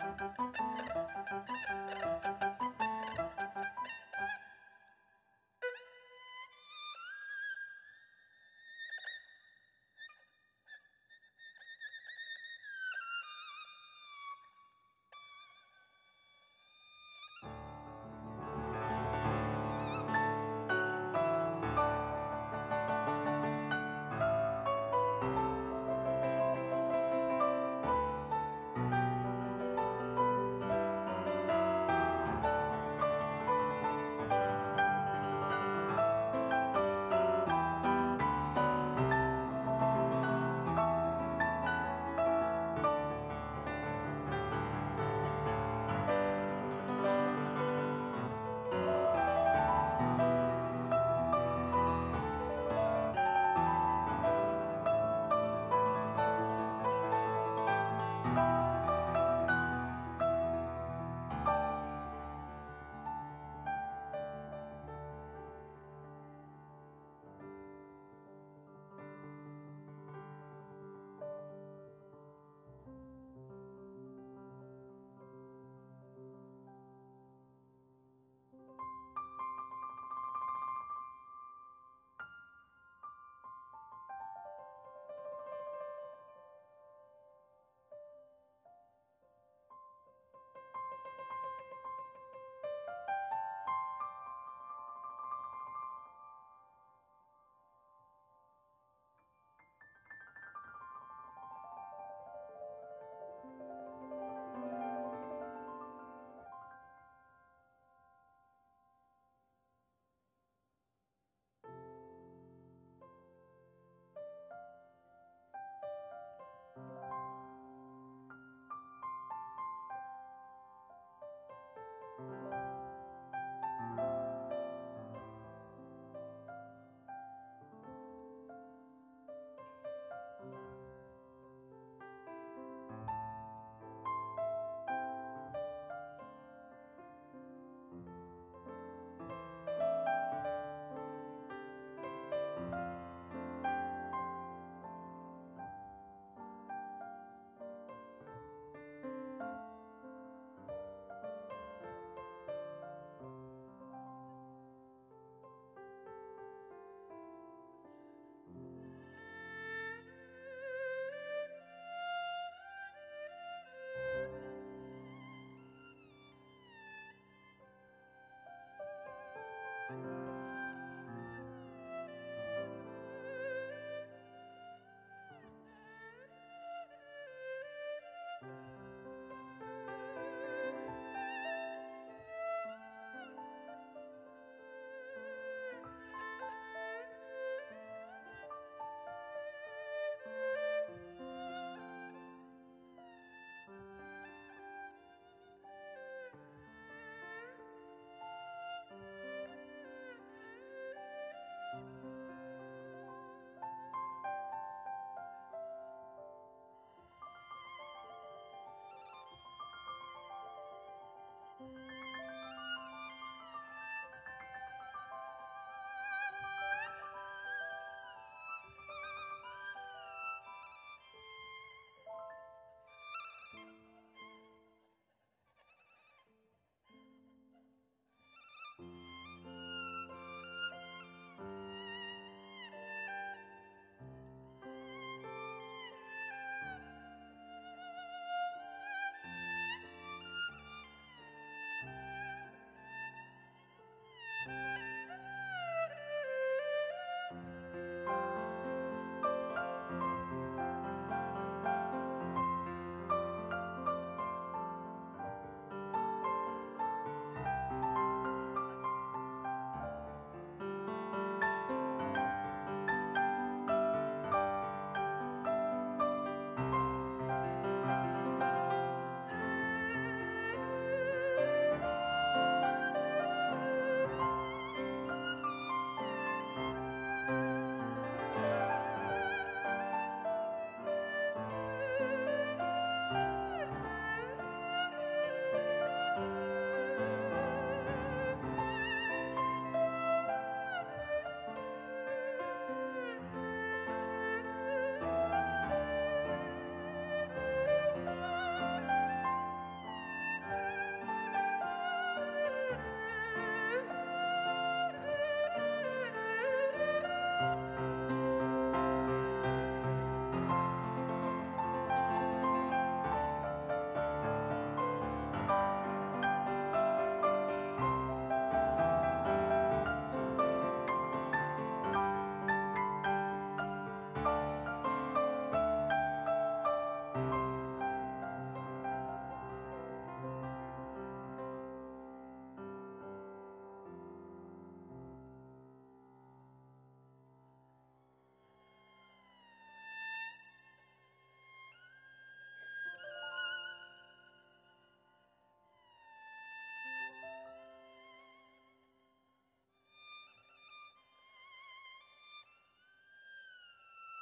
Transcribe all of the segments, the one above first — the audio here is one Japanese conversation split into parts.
Thank you.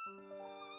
Música